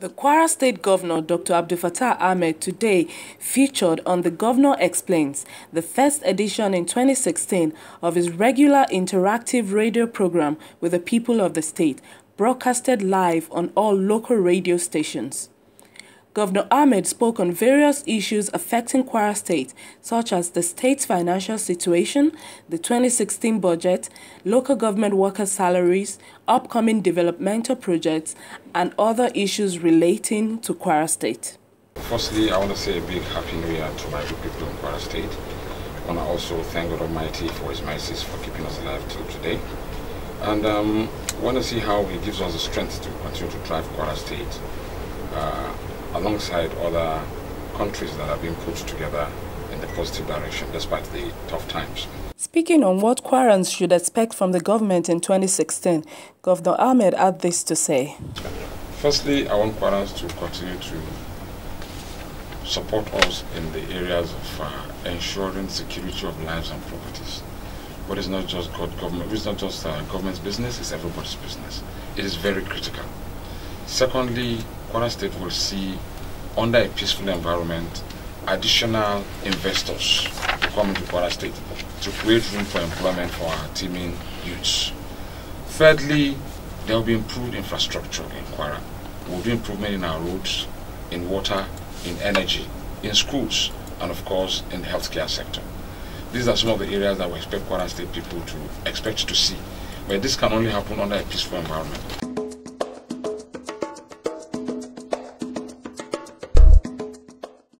The Kwara State Governor Dr. Abdulfatah Ahmed today featured on The Governor Explains, the first edition in 2016 of his regular interactive radio program with the people of the state, broadcasted live on all local radio stations. Governor Ahmed spoke on various issues affecting Kwara State, such as the state's financial situation, the 2016 budget, local government workers' salaries, upcoming developmental projects, and other issues relating to Kwara State. Firstly, I want to say a big Happy New Year to my people in Kwara State. I want to also thank God Almighty for His mercies for keeping us alive till today. And um, I want to see how He gives us the strength to continue to drive Kwara State. Uh, alongside other countries that have been put together in the positive direction despite the tough times. Speaking on what Kwarans should expect from the government in 2016, Governor Ahmed had this to say. Firstly, I want Kwarans to continue to support us in the areas of uh, ensuring security of lives and properties. But it's not just God government, it's not just uh, government's business, it's everybody's business. It is very critical. Secondly, Kwara State will see, under a peaceful environment, additional investors coming to Kwara State to create room for employment for our teeming youths. Thirdly, there will be improved infrastructure in Kwara. We'll do improvement in our roads, in water, in energy, in schools, and of course in the healthcare sector. These are some of the areas that we expect Kwara State people to expect to see. But this can only happen under a peaceful environment.